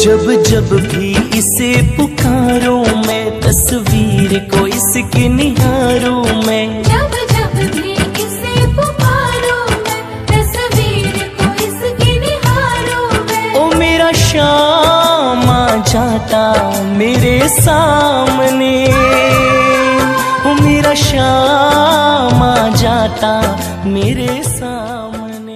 जब जब भी इसे पुकारो मैं तस्वीर को इसके निहारो मैं। जब जब भी इसे पुकारो मैं तस्वीर को इसके निहारो मैं। ओ मेरा शाम आ जाता मेरे सामने। ओ मेरा शाम आ जाता मेरे सामने।